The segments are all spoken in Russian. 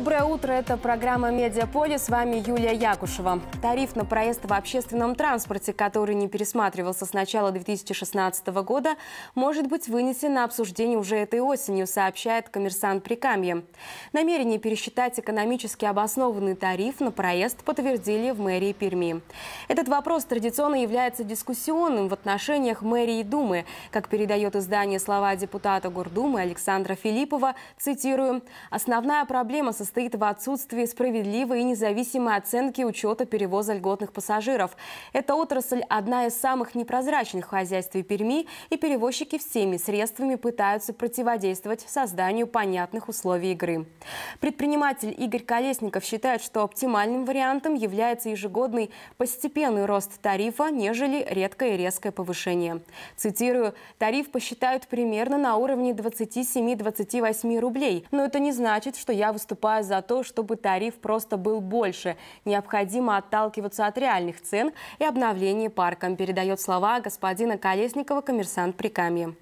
Доброе утро, это программа «Медиаполе», с вами Юлия Якушева. Тариф на проезд в общественном транспорте, который не пересматривался с начала 2016 года, может быть вынесен на обсуждение уже этой осенью, сообщает коммерсант Прикамье. Намерение пересчитать экономически обоснованный тариф на проезд подтвердили в мэрии Перми. Этот вопрос традиционно является дискуссионным в отношениях мэрии и Думы. Как передает издание слова депутата Гордумы Александра Филиппова, цитирую, «Основная проблема проблема состоит в отсутствии справедливой и независимой оценки учета перевоза льготных пассажиров. Эта отрасль одна из самых непрозрачных в хозяйстве Перми, и перевозчики всеми средствами пытаются противодействовать созданию понятных условий игры. Предприниматель Игорь Колесников считает, что оптимальным вариантом является ежегодный постепенный рост тарифа, нежели редкое и резкое повышение. Цитирую, тариф посчитают примерно на уровне 27-28 рублей, но это не значит, что я выступаю за то, чтобы тариф просто был больше. Необходимо отталкиваться от реальных цен и обновления парка, передает слова господина Колесникова коммерсант Прикамья.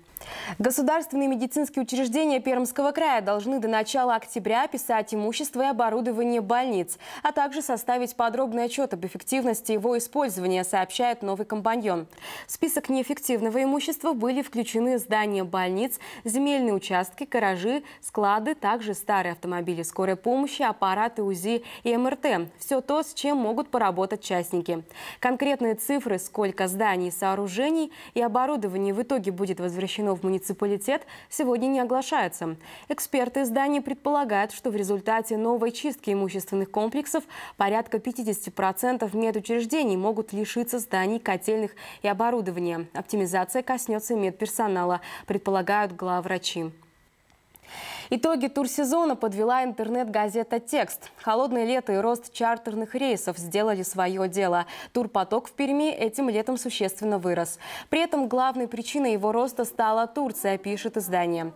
Государственные медицинские учреждения Пермского края должны до начала октября описать имущество и оборудование больниц, а также составить подробный отчет об эффективности его использования, сообщает новый компаньон. В список неэффективного имущества были включены здания больниц, земельные участки, гаражи, склады, также старые автомобили скорой помощи, аппараты УЗИ и МРТ. Все то, с чем могут поработать частники. Конкретные цифры, сколько зданий, сооружений и оборудования в итоге будет возвращено в муниципалитет, сегодня не оглашается. Эксперты издания предполагают, что в результате новой чистки имущественных комплексов порядка 50% медучреждений могут лишиться зданий, котельных и оборудования. Оптимизация коснется медперсонала, предполагают главврачи. Итоги турсезона подвела интернет-газета «Текст». Холодное лето и рост чартерных рейсов сделали свое дело. Турпоток в Перми этим летом существенно вырос. При этом главной причиной его роста стала Турция, пишет издание.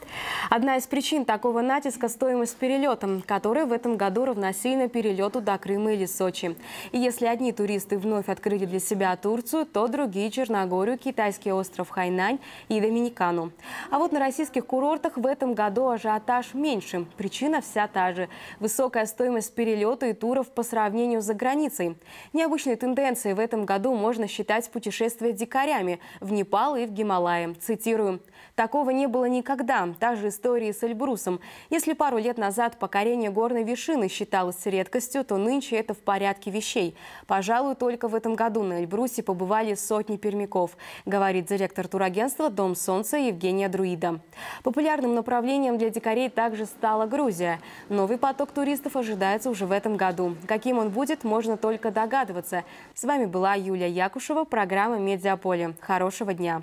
Одна из причин такого натиска – стоимость перелета, которая в этом году равносильно перелету до Крыма или Сочи. И если одни туристы вновь открыли для себя Турцию, то другие – Черногорию, китайский остров Хайнань и Доминикану. А вот на российских курортах в этом году ажиотаж ажиотаж меньше. Причина вся та же – высокая стоимость перелета и туров по сравнению за границей. Необычной тенденцией в этом году можно считать путешествия дикарями в Непал и в Гималаи. Цитирую. «Такого не было никогда. Та же история с Эльбрусом. Если пару лет назад покорение горной вершины считалось редкостью, то нынче это в порядке вещей. Пожалуй, только в этом году на Эльбрусе побывали сотни пермяков», говорит директор турагентства «Дом солнца» Евгения Друида. Популярным направлением для дикарей также стала Грузия. Новый поток туристов ожидается уже в этом году. Каким он будет, можно только догадываться. С вами была Юлия Якушева, программа «Медиаполе». Хорошего дня!